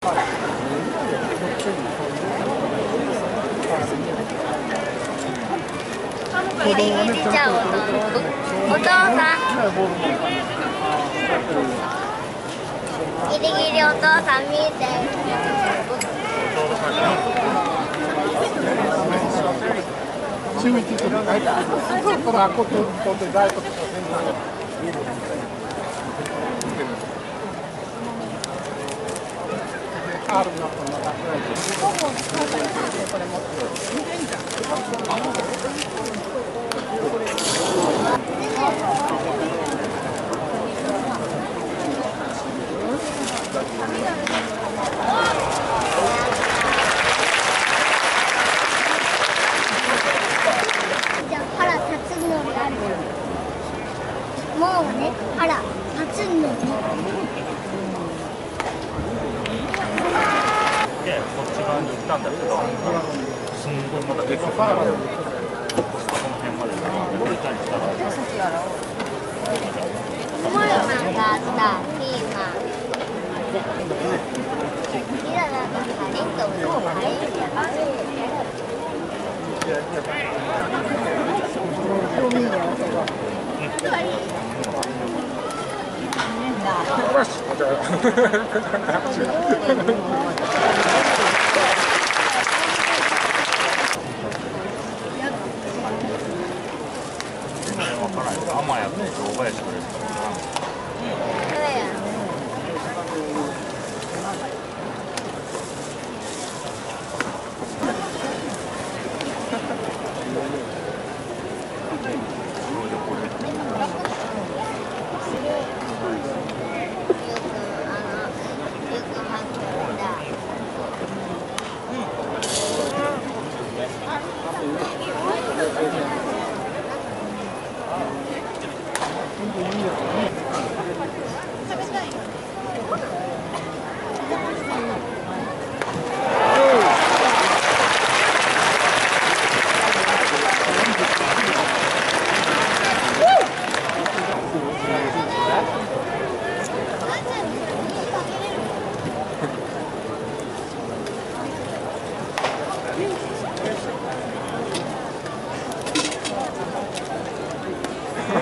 ギリギリちゃうお父さん。ギリギリお父さん。見えてもうね腹立つのにでこっち側に行ったんだけどすん。ごいまだ結構この辺まで降りたりしたらモル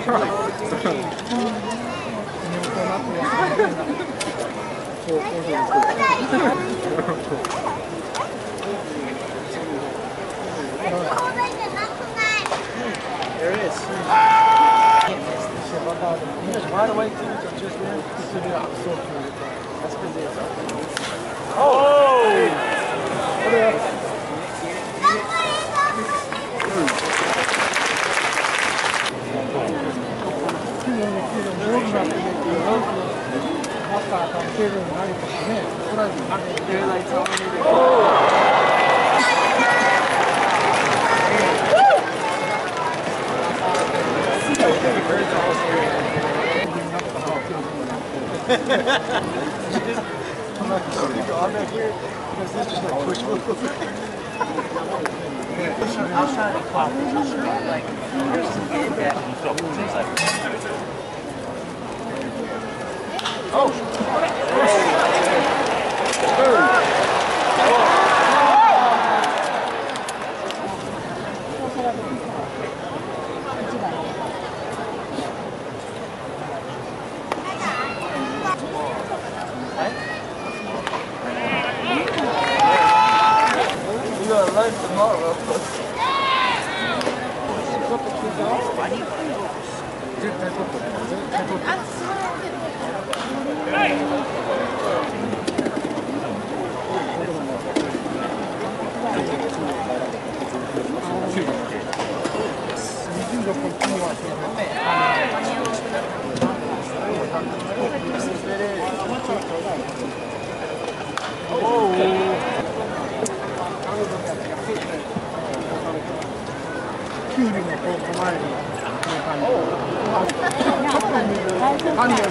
Right away, too, so just there, to the absorption. That's busy. Oh! oh. 박해를 하기 때문에 호랑이 박해를 하기 때문에 just, I'm not kidding. I'm not here because this just like push me. I'll try to copy. Like, there's some feedback tomorrow. あちょっと水パンよりちょっといいそれで水使いよ